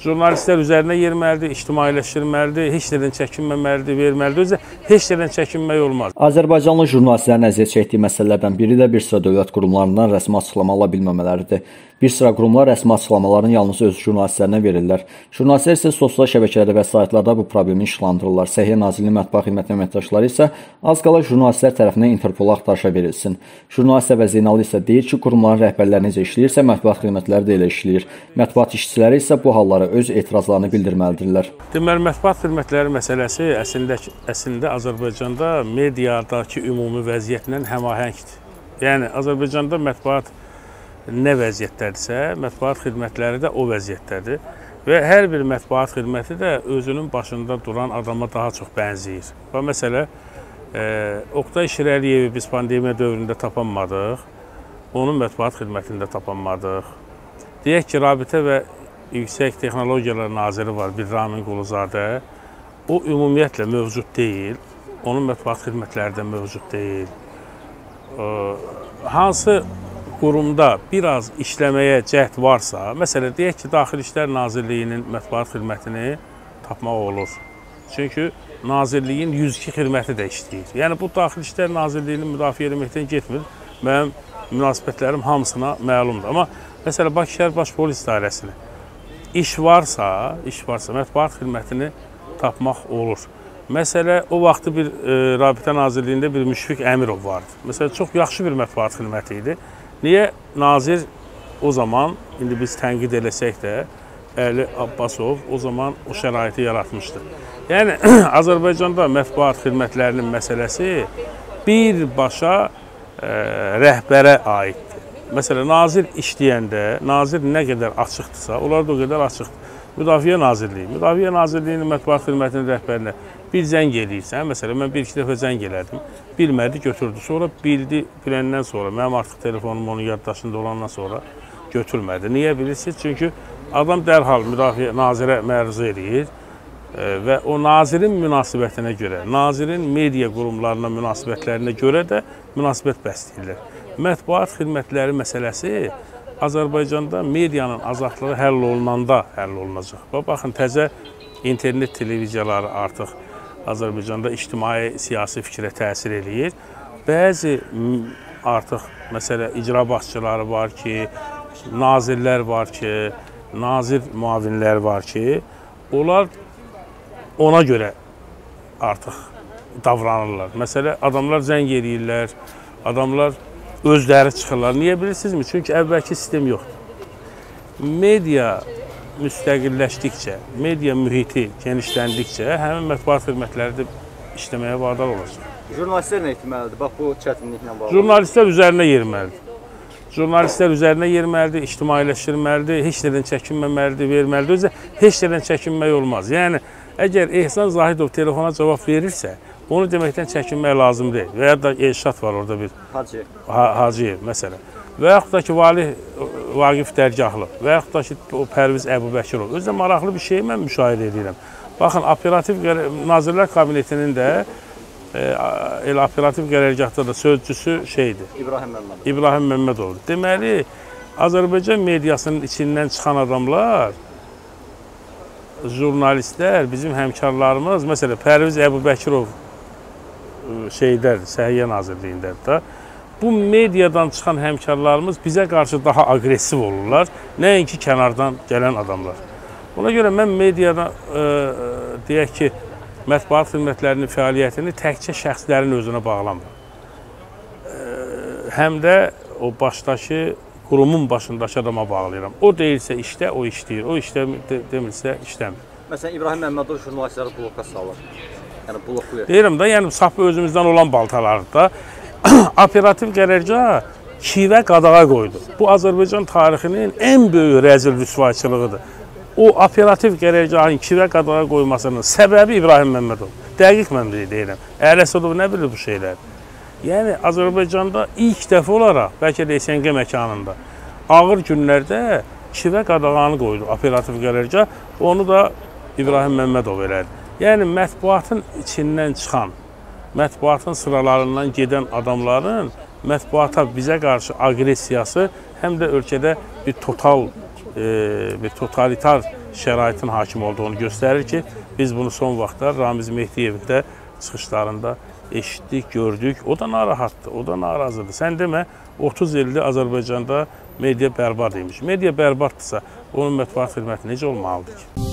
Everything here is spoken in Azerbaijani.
Jurnalistlər üzərinə yerməlidir, ictimailəşdirməlidir, heç nədən çəkinməməlidir, verməlidir. Özü heç nədən çəkinmək olmaz. Azərbaycanlı jurnalistlərin əziyyət çəkdiyi məsələlərdən biri də bir sıra dövlət qurumlarından rəsmi açıqlama ala bilməmələridir. Bir sıra qurumlar rəsmi açıqlamaların yalnız öz jurnalistlərinə verirlər. Jurnalistlər isə sosial şəbəkələrdə və saytlarda bu problemi işlandırırlar. Səhiyyə Nazirliyinin mətbuat xidmətinin əməkdaşları isə az qala jurnalistlər tərəfindən Interpola axtarışa verilsin. Jurnalist və Zeynal isə deyir ki, qurumların rəhbərləri necə işləyirsə, mətbuat xidmətləri də elə işləyir. Mətbuat işçiləri isə bu hallara öz etirazlarını bildirməlidirlər. Deməli, mətbuat xidmətləri məsələsi əslində əslində Azərbaycanda mediadakı ümumi vəziyyətlə həmahəngdir. Yəni Azərbaycanda mətbuat nə vəziyyətdədirsə, mətbuat xidmətləri də o vəziyyətdədir. Və hər bir mətbuat xidməti də özünün başında duran adama daha çox bənzəyir. Və məsələ e, Oqtay Şirəliyevi biz pandemiya dövründə tapanmadıq. Onun mətbuat xidmətində tapanmadıq. Deyək ki, Rabitə və Yüksək Texnologiyalar Naziri var, bir Ramin Quluzadə. O ümumiyyətlə mövcud deyil. Onun mətbuat xidmətləri də mövcud deyil. Hansı qurumda biraz işləməyə cəhd varsa, məsələn, deyək ki, Daxili İşlər Nazirliyinin mətbuat xidmətini tapmaq olur. Çünki Nazirliyin 102 xidməti də işləyir. Yəni bu Daxili İşlər Nazirliyinin müdafiə etməkdən getmir. Mənim münasibətlərim hamısına məlumdur. Amma məsələn, Bakı şəhər Baş Polis İdarəsini iş varsa, iş varsa mətbuat xidmətini tapmaq olur. Məsələ o vaxtı bir e, Rabitə Nazirliyində bir Müşfiq Əmirov vardı. Məsələn, çox yaxşı bir mətbuat xidməti idi. Niyə nazir o zaman, indi biz tənqid eləsək də, Əli Abbasov o zaman o şəraiti yaratmışdı. Yəni Azərbaycanda mətbuat xidmətlərinin məsələsi birbaşa e, rəhbərə aiddir. Məsələn, nazir işləyəndə, nazir nə qədər açıqdırsa, onlar da o qədər açıqdır. Müdafiə Nazirliyi, Müdafiə Nazirliyinin mətbuat xidmətinin rəhbərinə bir zəng eləyirsən, məsələn, mən bir-iki dəfə zəng elədim, bilmədi, götürdü. Sonra bildi, biləndən sonra, mənim artıq telefonum onun yaddaşında olandan sonra götürmədi. Niyə bilirsiniz? Çünki adam dərhal müdafiə nazirə məruz eləyir e, və o nazirin münasibətinə görə, nazirin media qurumlarına münasibətlərinə görə də münasibət bəsləyirlər. Mətbuat xidmətləri məsələsi Azərbaycanda medianın azadlığı həll olunanda həll olunacaq. Və baxın, təzə internet televiziyaları artıq Azərbaycanda ictimai siyasi fikrə təsir eləyir. Bəzi artıq məsələ icra başçıları var ki, nazirlər var ki, nazir müavinlər var ki, onlar ona görə artıq davranırlar. Məsələ adamlar zəng eləyirlər, adamlar özləri çıxırlar. Niyə bilirsinizmi? Çünki əvvəlki sistem yoxdur. Media müstəqilləşdikcə, media mühiti genişləndikcə həmin mətbuat xidmətləri də işləməyə vadar olacaq. Jurnalistlər nə etməlidir? Bax bu çətinliklə bağlı. Jurnalistlər üzərinə yeriməlidir. Jurnalistlər üzərinə yeriməlidir, ictimailəşdirməlidir, heç nədən çəkinməməlidir, verməlidir. Özü heç nədən çəkinmək olmaz. Yəni əgər Ehsan Zahidov telefona cavab verirsə, onu deməkdən çəkinmək lazım deyil. Və ya da Elşad var orada bir. Hacı. Ha, Hacıyev məsələn və yaxud da ki, Valih Vaqif Dərgahlı və yaxud da ki, o Pərviz Əbubəkirov. Özü də maraqlı bir şey mən müşahidə edirəm. Baxın, operativ Nazirlər Kabinetinin də e, elə operativ qərargahda da sözcüsü şeydir. İbrahim Məmmədov. İbrahim Məmmədovdur. Deməli, Azərbaycan mediasının içindən çıxan adamlar jurnalistlər, bizim həmkarlarımız, məsələn, Pərviz Əbubəkirov şeydədir, Səhiyyə Nazirliyindədir da bu mediadan çıxan həmkarlarımız bizə qarşı daha aqressiv olurlar, nəinki kənardan gələn adamlar. Buna görə mən mediada e, e, deyək ki, mətbuat xidmətlərinin fəaliyyətini təkcə şəxslərin özünə bağlamıram. E, həm də o başdakı qurumun başındakı adama bağlayıram. O deyilsə işdə, o işləyir. O işdə demirsə işləmir. Məsələn, İbrahim Məmmədov jurnalistləri bloka salır. Yəni bloklayır. Deyirəm də, yəni sapı özümüzdən olan baltalardır da. operativ qərargah kivə qadağa qoydu. Bu Azərbaycan tarixinin ən böyük rəzil rüsvayçılığıdır. O operativ qərargahın kivə qadağa qoymasının səbəbi İbrahim Məmmədov. Dəqiq mən deyirəm. Əli Əsədov nə bilir bu şeyləri? Yəni Azərbaycanda ilk dəfə olaraq, bəlkə də SNQ məkanında ağır günlərdə kivə qadağanı qoydu operativ qərargah. Onu da İbrahim Məmmədov elədi. Yəni mətbuatın içindən çıxan mətbuatın sıralarından gedən adamların mətbuata bizə qarşı aqressiyası həm də ölkədə bir total, e, bir totalitar şəraitin hakim olduğunu göstərir ki, biz bunu son vaxtlar Ramiz Mehdiyevin də çıxışlarında eşitdik, gördük. O da narahatdır, o da narazıdır. Sən demə 30 ildir Azərbaycanda media bərbad imiş. Media bərbaddısa, onun mətbuat xidməti necə olmalıdır ki?